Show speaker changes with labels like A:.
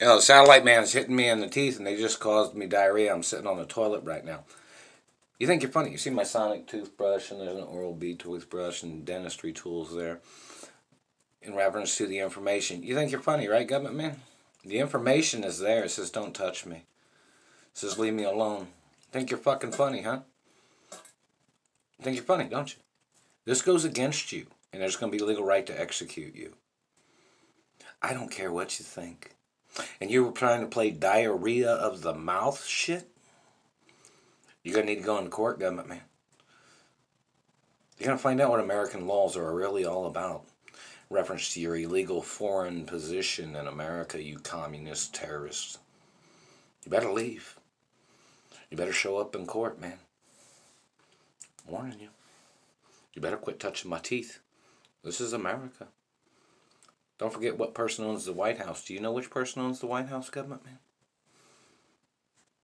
A: You know, the satellite man's hitting me in the teeth and they just caused me diarrhea. I'm sitting on the toilet right now. You think you're funny. You see my sonic toothbrush and there's an Oral-B toothbrush and dentistry tools there in reference to the information. You think you're funny, right, government man? The information is there. It says, don't touch me. It says, leave me alone. Think you're fucking funny, huh? Think you're funny, don't you? This goes against you, and there's going to be legal right to execute you. I don't care what you think. And you were trying to play diarrhea of the mouth shit? You're going to need to go into court, government man. You're going to find out what American laws are really all about. Reference to your illegal foreign position in America, you communist terrorist. You better leave. You better show up in court, man. I'm warning you. You better quit touching my teeth. This is America. Don't forget what person owns the White House. Do you know which person owns the White House, government man?